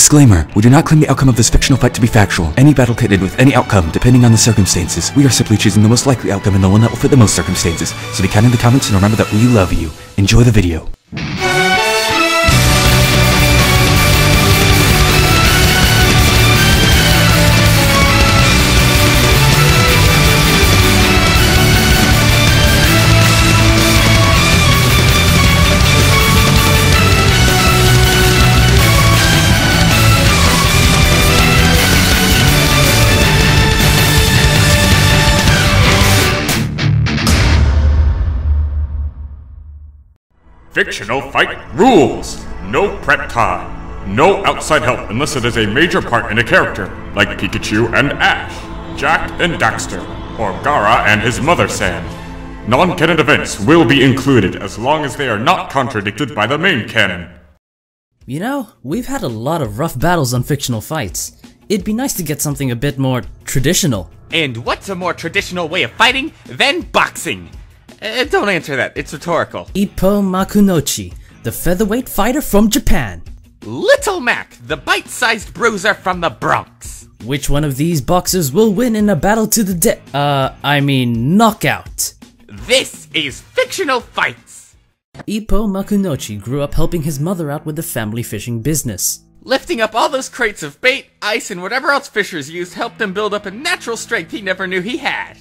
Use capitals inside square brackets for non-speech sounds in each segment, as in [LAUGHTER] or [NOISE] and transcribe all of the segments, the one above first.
Disclaimer, we do not claim the outcome of this fictional fight to be factual. Any battle can end with any outcome, depending on the circumstances. We are simply choosing the most likely outcome and the one that will fit the most circumstances. So be kind in the comments and remember that we love you. Enjoy the video. Fictional fight rules! No prep time. No outside help unless it is a major part in a character, like Pikachu and Ash, Jak and Daxter, or Gaara and his mother Sand. Non-canon events will be included as long as they are not contradicted by the main canon. You know, we've had a lot of rough battles on fictional fights. It'd be nice to get something a bit more traditional. And what's a more traditional way of fighting than boxing? Uh, don't answer that, it's rhetorical. Ippo Makunouchi, the featherweight fighter from Japan. Little Mac, the bite sized bruiser from the Bronx. Which one of these boxers will win in a battle to the death? Uh, I mean, knockout. This is Fictional Fights. Ippo Makunouchi grew up helping his mother out with the family fishing business. Lifting up all those crates of bait, ice, and whatever else fishers used helped him build up a natural strength he never knew he had.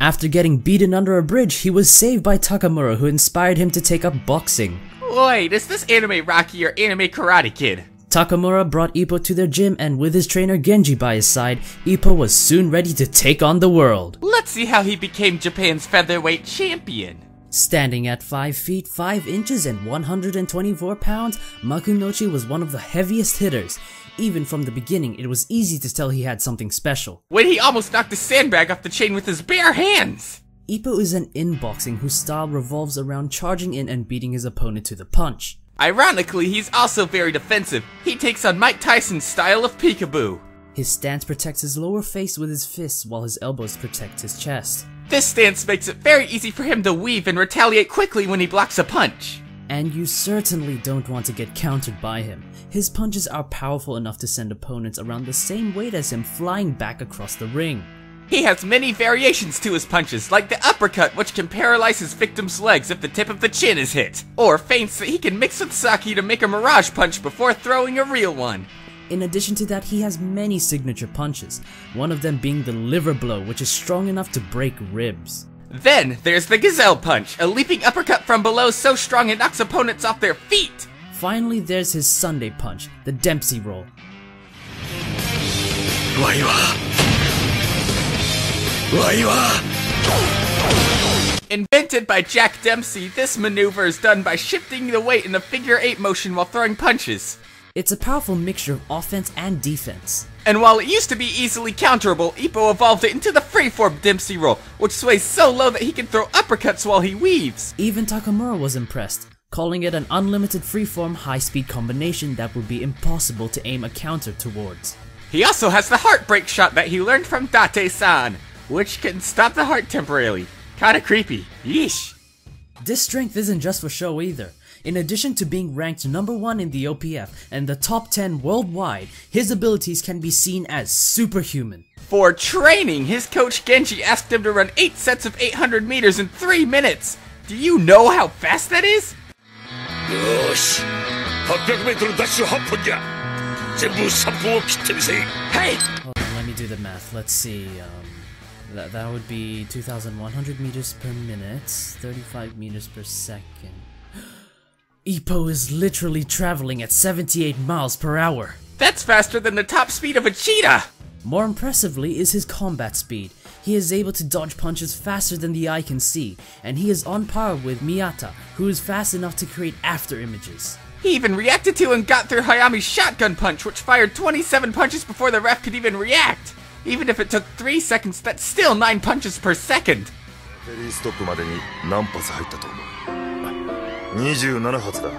After getting beaten under a bridge, he was saved by Takamura who inspired him to take up boxing. Wait, is this anime Rocky or anime Karate Kid? Takamura brought Ippo to their gym and with his trainer Genji by his side, Ippo was soon ready to take on the world. Let's see how he became Japan's featherweight champion. Standing at 5 feet 5 inches and 124 pounds, Makunouchi was one of the heaviest hitters. Even from the beginning, it was easy to tell he had something special. When he almost knocked a sandbag off the chain with his bare hands! Ippo is an in-boxing whose style revolves around charging in and beating his opponent to the punch. Ironically, he's also very defensive. He takes on Mike Tyson's style of peekaboo. His stance protects his lower face with his fists while his elbows protect his chest. This stance makes it very easy for him to weave and retaliate quickly when he blocks a punch. And you certainly don't want to get countered by him. His punches are powerful enough to send opponents around the same weight as him flying back across the ring. He has many variations to his punches, like the uppercut which can paralyze his victim's legs if the tip of the chin is hit, or feints that he can mix with Saki to make a mirage punch before throwing a real one. In addition to that, he has many signature punches, one of them being the liver blow which is strong enough to break ribs. Then there's the gazelle punch, a leaping uppercut from below so strong it knocks opponents off their feet. Finally, there's his Sunday punch, the Dempsey roll. Invented by Jack Dempsey, this maneuver is done by shifting the weight in a figure eight motion while throwing punches. It's a powerful mixture of offense and defense. And while it used to be easily counterable, Ippo evolved it into the freeform Dempsey roll, which sways so low that he can throw uppercuts while he weaves. Even Takamura was impressed, calling it an unlimited freeform high-speed combination that would be impossible to aim a counter towards. He also has the heartbreak shot that he learned from Date-san, which can stop the heart temporarily. Kinda creepy. Yeesh. This strength isn't just for show either. In addition to being ranked number 1 in the OPF and the top 10 worldwide, his abilities can be seen as superhuman. For training, his coach Genji asked him to run 8 sets of 800 meters in 3 minutes. Do you know how fast that is? よし 800m ダッシュ8分じゃ全部3分を切ってみせ Hey! Hold on, let me do the math. Let's see. Um, that, that would be 2,100 meters per minute, 35 meters per second. Ippo is literally traveling at 78 miles per hour. That's faster than the top speed of a cheetah! More impressively is his combat speed. He is able to dodge punches faster than the eye can see, and he is on par with Miyata, who is fast enough to create after images. He even reacted to and got through Hayami's shotgun punch, which fired 27 punches before the ref could even react. Even if it took 3 seconds, that's still 9 punches per second. 27発だ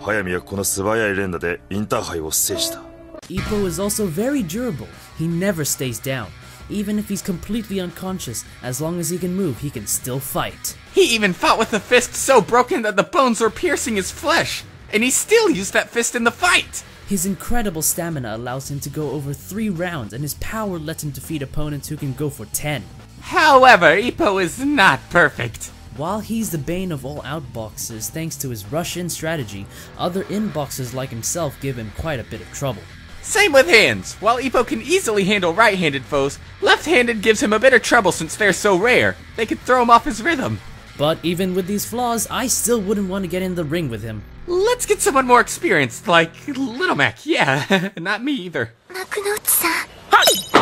早見はこの素早い連打でインターハイを制した Ippo is also very durable. He never stays down. Even if he's completely unconscious, as long as he can move, he can still fight. He even fought with a fist so broken that the bones were piercing his flesh, and he still used that fist in the fight. His incredible stamina allows him to go over 3 rounds, and his power lets him defeat opponents who can go for 10. However, Ippo is not perfect. While he's the bane of all outboxes thanks to his rush-in strategy, other inboxes like himself give him quite a bit of trouble. Same with hands. While Ippo can easily handle right-handed foes, left-handed gives him a bit of trouble since they're so rare. They could throw him off his rhythm. But even with these flaws, I still wouldn't want to get in the ring with him. Let's get someone more experienced, like Little Mac. Yeah, [LAUGHS] not me either. Makunouchi-san.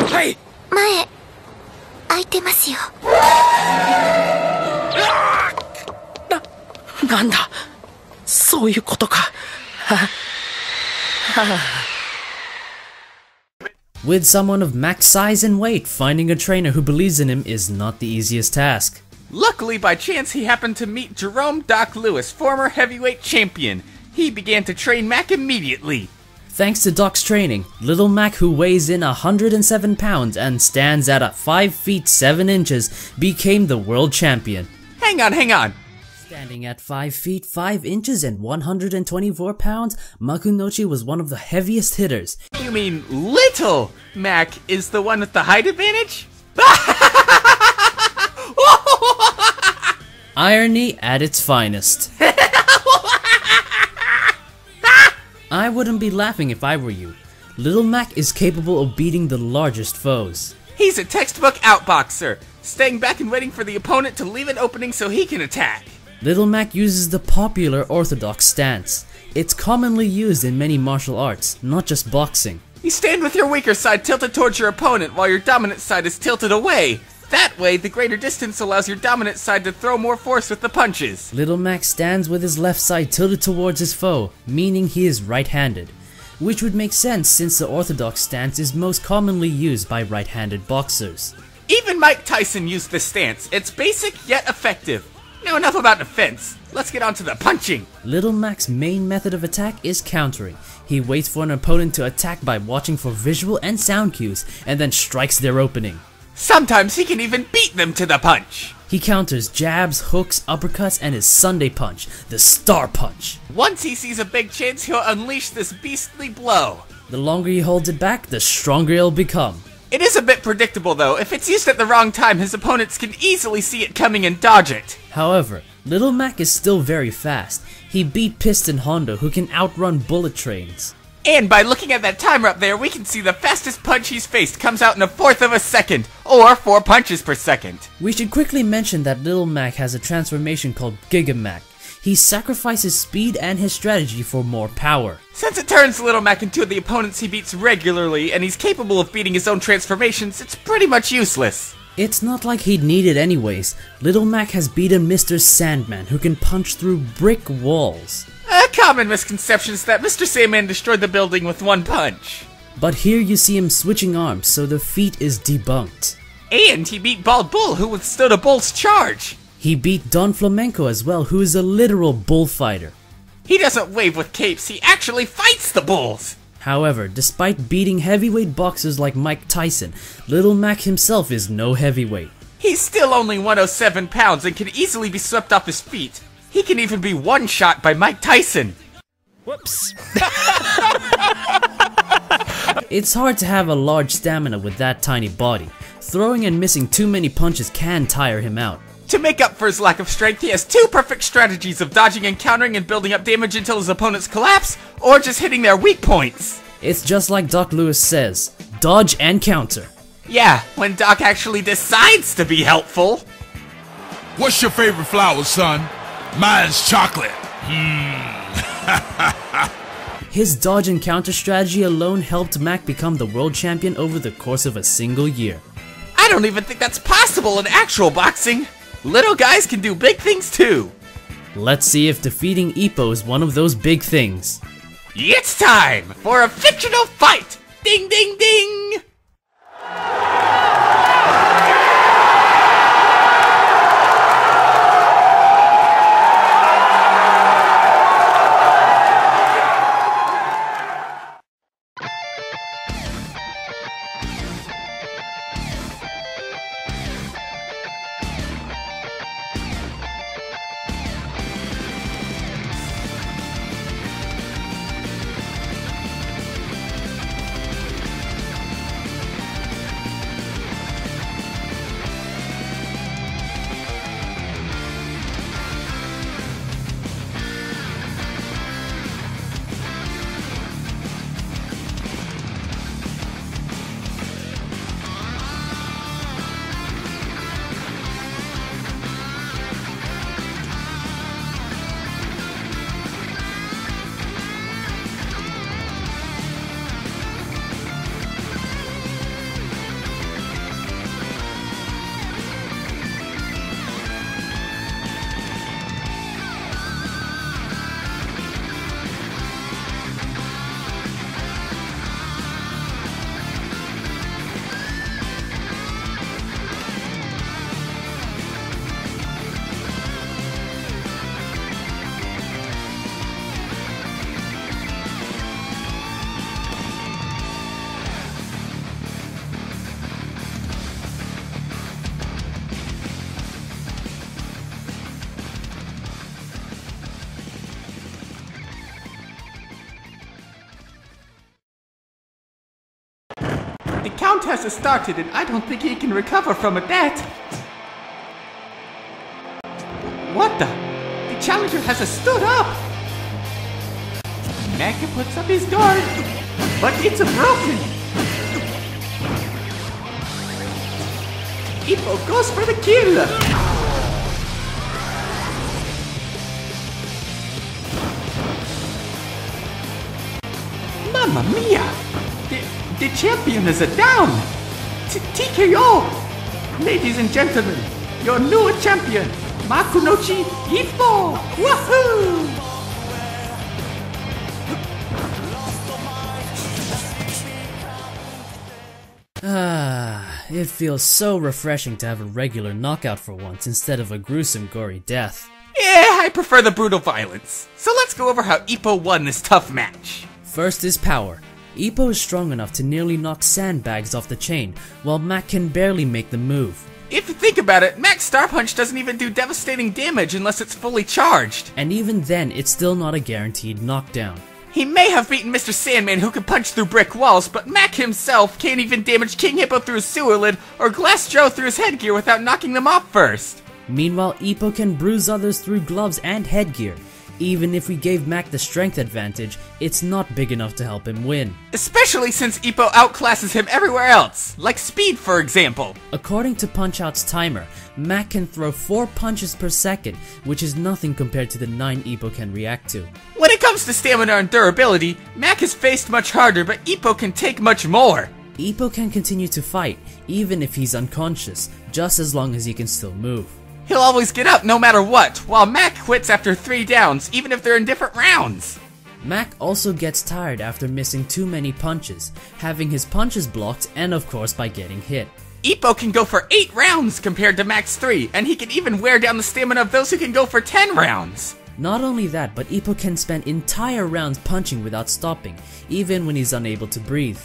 Hey! Mae, aitemasu yo. はい前空いてますよなんだそういうことか。 With someone of max size and weight, finding a trainer who believes in him is not the easiest task. Luckily, by chance, he happened to meet Jerome Doc Lewis, former heavyweight champion. He began to train Mac immediately. Thanks to Doc's training, Little Mac, who weighs in 107 pounds and stands at a 5 feet 7 inches, became the world champion. Hang on, hang on. Standing at 5 feet 5 inches and 124 pounds, Makunouchi was one of the heaviest hitters. You mean Little Mac is the one with the height advantage? [LAUGHS] Irony at its finest. [LAUGHS] I wouldn't be laughing if I were you. Little Mac is capable of beating the largest foes. He's a textbook outboxer, staying back and waiting for the opponent to leave an opening so he can attack. Little Mac uses the popular orthodox stance. It's commonly used in many martial arts, not just boxing. You stand with your weaker side tilted towards your opponent while your dominant side is tilted away. That way, the greater distance allows your dominant side to throw more force with the punches. Little Mac stands with his left side tilted towards his foe, meaning he is right-handed. Which would make sense since the orthodox stance is most commonly used by right-handed boxers. Even Mike Tyson used this stance. It's basic yet effective. Now enough about defense. Let's get on to the punching. Little Mac's main method of attack is countering. He waits for an opponent to attack by watching for visual and sound cues, and then strikes their opening. Sometimes he can even beat them to the punch. He counters jabs, hooks, uppercuts, and his Sunday punch, the Star Punch. Once he sees a big chance, he'll unleash this beastly blow. The longer he holds it back, the stronger he'll become. It is a bit predictable though. If it's used at the wrong time, his opponents can easily see it coming and dodge it. However, Little Mac is still very fast. He beat Piston Honda, who can outrun bullet trains. And by looking at that timer up there, we can see the fastest punch he's faced comes out in a fourth of a second, or four punches per second. We should quickly mention that Little Mac has a transformation called Gigamac. He sacrifices speed and his strategy for more power. Since it turns Little Mac into the opponents he beats regularly, and he's capable of beating his own transformations, it's pretty much useless. It's not like he'd need it anyways. Little Mac has beaten Mr. Sandman, who can punch through brick walls. Common misconception is that Mr. Sandman destroyed the building with one punch. But here you see him switching arms, so the feat is debunked. And he beat Bald Bull, who withstood a bull's charge. He beat Don Flamenco as well, who is a literal bullfighter. He doesn't wave with capes, he actually fights the bulls. However, despite beating heavyweight boxers like Mike Tyson, Little Mac himself is no heavyweight. He's still only 107 pounds and can easily be swept off his feet. He can even be one shot by Mike Tyson. Whoops. [LAUGHS] it's hard to have a large stamina with that tiny body. Throwing and missing too many punches can tire him out. To make up for his lack of strength, he has two perfect strategies of dodging and countering and building up damage until his opponents collapse, or just hitting their weak points. It's just like Doc Lewis says dodge and counter. Yeah, when Doc actually decides to be helpful. What's your favorite flower, son? Mine's chocolate. Hmm. [LAUGHS] His dodge and counter strategy alone helped Mac become the world champion over the course of a single year. I don't even think that's possible in actual boxing. Little guys can do big things too. Let's see if defeating Ippo is one of those big things. It's time for a fictional fight! Ding ding ding! Count has started, and I don't think he can recover from that. What the? The challenger has stood up! Maka puts up his guard, but it's a broken! Ippo goes for the kill! Champion is down! T TKO! Ladies and gentlemen, your new champion, Makunouchi Ippo! Woohoo! Ah, [SIGHS] it feels so refreshing to have a regular knockout for once instead of a gruesome, gory death. Yeah, I prefer the brutal violence. So let's go over how Ippo won this tough match. First is power. Ippo is strong enough to nearly knock sandbags off the chain, while Mac can barely make the move. If you think about it, Mac's Star Punch doesn't even do devastating damage unless it's fully charged. And even then, it's still not a guaranteed knockdown. He may have beaten Mr. Sandman who can punch through brick walls, but Mac himself can't even damage King Hippo through his sewer lid or Glass Joe through his headgear without knocking them off first. Meanwhile, Ippo can bruise others through gloves and headgear. Even if we gave Mac the strength advantage, it's not big enough to help him win. Especially since Ippo outclasses him everywhere else, like speed for example. According to Punch-Out's timer, Mac can throw 4 punches per second, which is nothing compared to the 9 Ippo can react to. When it comes to stamina and durability, Mac is faced much harder, but Ippo can take much more. Ippo can continue to fight, even if he's unconscious, just as long as he can still move. He'll always get up no matter what, while Mac quits after three downs, even if they're in different rounds. Mac also gets tired after missing too many punches, having his punches blocked and of course by getting hit. Ippo can go for 8 rounds compared to Mac's 3, and he can even wear down the stamina of those who can go for 10 rounds. Not only that, but Ippo can spend entire rounds punching without stopping, even when he's unable to breathe.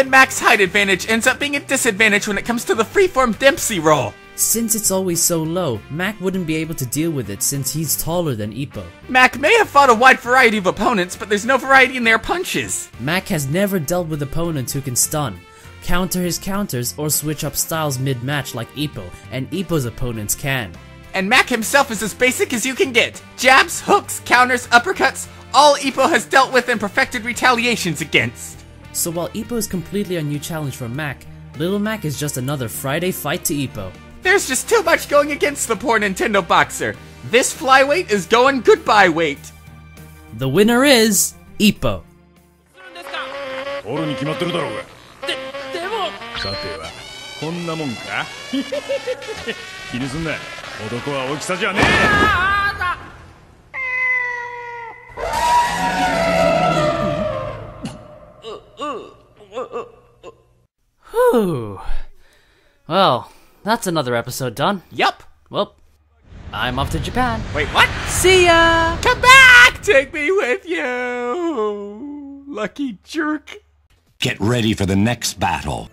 Even Mac's height advantage ends up being a disadvantage when it comes to the freeform Dempsey roll. Since it's always so low, Mac wouldn't be able to deal with it since he's taller than Ippo. Mac may have fought a wide variety of opponents, but there's no variety in their punches. Mac has never dealt with opponents who can stun, counter his counters, or switch up styles mid-match like Ippo, and Ippo's opponents can. And Mac himself is as basic as you can get. Jabs, hooks, counters, uppercuts, all Ippo has dealt with and perfected retaliations against. So while Ippo is completely a new challenge for Mac, Little Mac is just another Friday fight to Ippo. There's just too much going against the poor Nintendo boxer. This flyweight is going goodbye weight. The winner is Ippo. こんなもんか気にすんな男は大きさじゃねえ [LAUGHS] Whew. Well, that's another episode done. Yup. Well, I'm off to Japan. Wait, what? See ya! Come back! Take me with you! Lucky jerk. Get ready for the next battle.